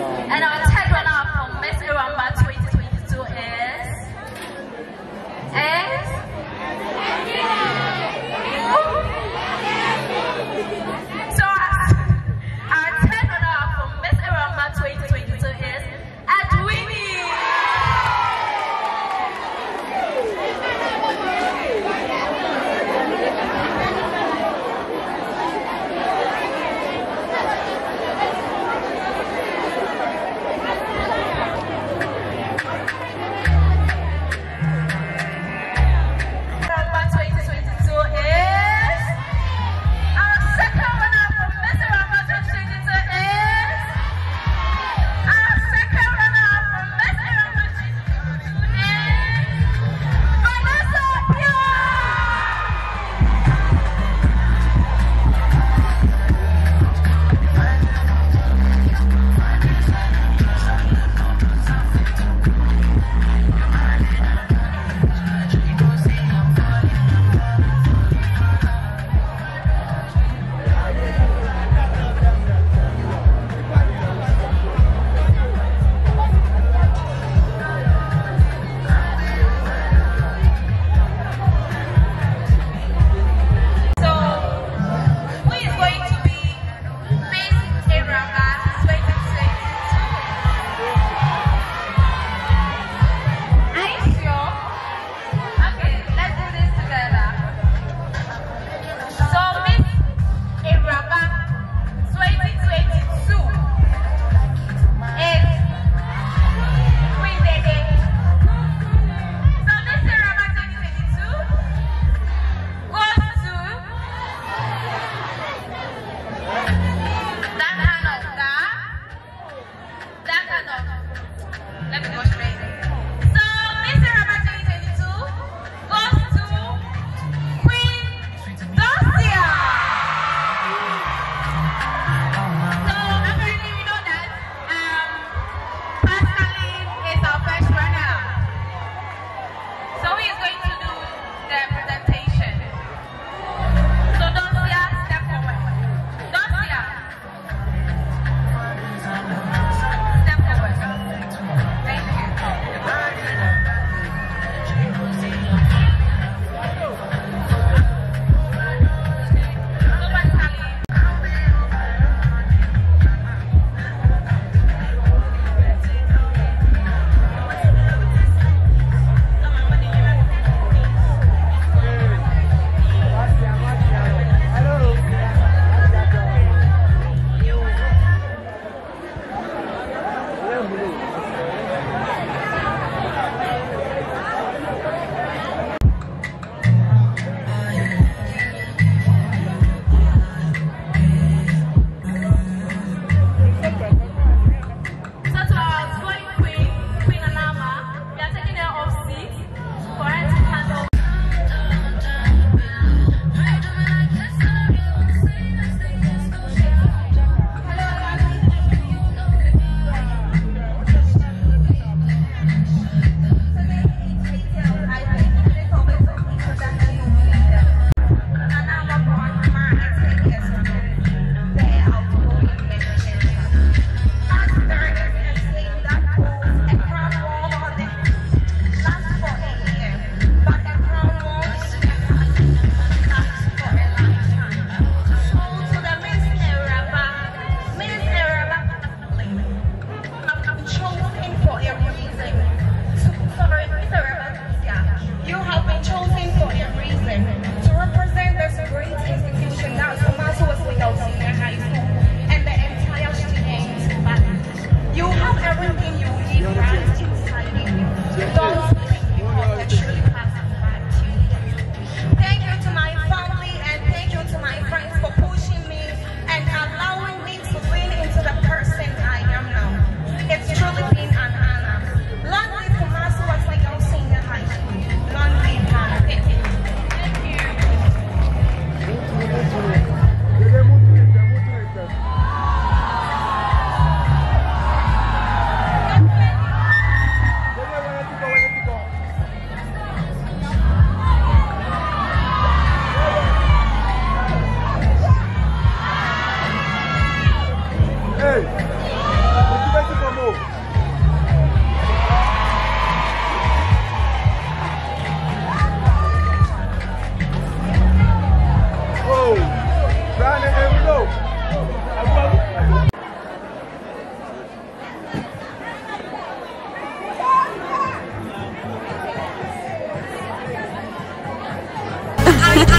And our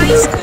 Life.